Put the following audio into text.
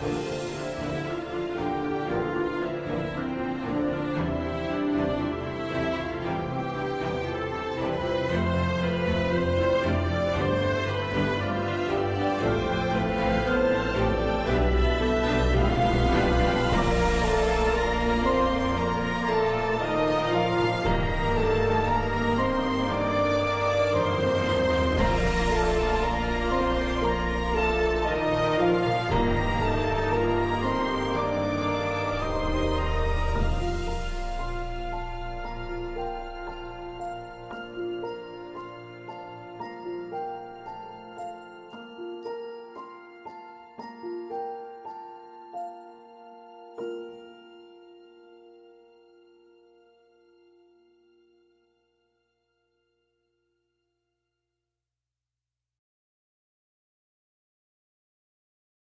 Bye.